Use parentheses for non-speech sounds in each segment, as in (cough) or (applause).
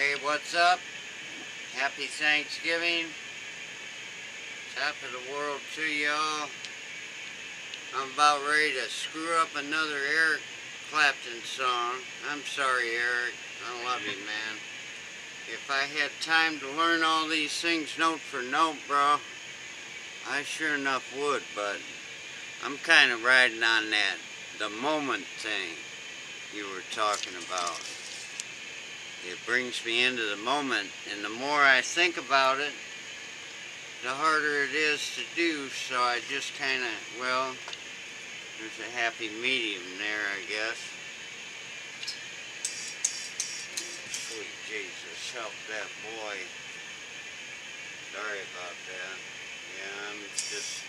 Hey, what's up? Happy Thanksgiving. Top of the world to y'all. I'm about ready to screw up another Eric Clapton song. I'm sorry, Eric. I love you, man. If I had time to learn all these things note for note, bro, I sure enough would, but I'm kind of riding on that, the moment thing you were talking about. It brings me into the moment, and the more I think about it, the harder it is to do, so I just kind of, well, there's a happy medium there, I guess. Sweet Jesus, help that boy. Sorry about that. Yeah, I'm just...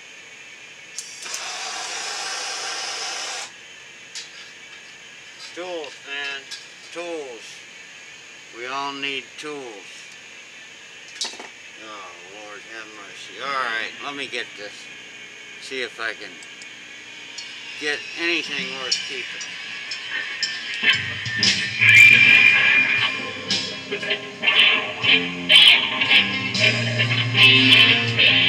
Tools, man. Tools. All need tools. Oh, Lord have mercy. Alright, let me get this. See if I can get anything worth keeping. (laughs)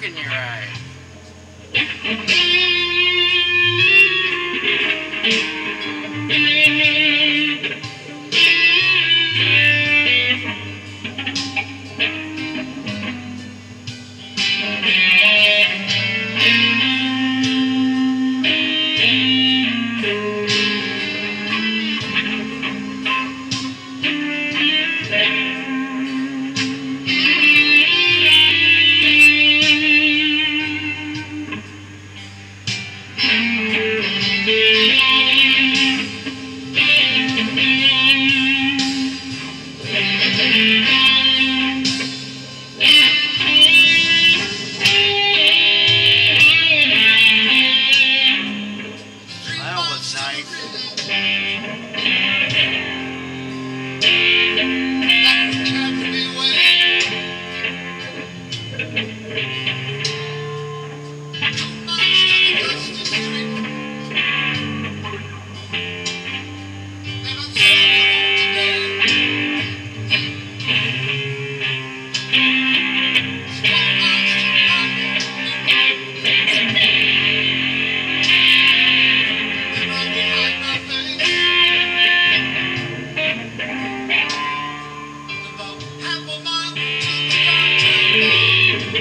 smoke in your eyes?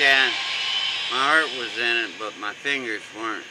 My heart was in it, but my fingers weren't.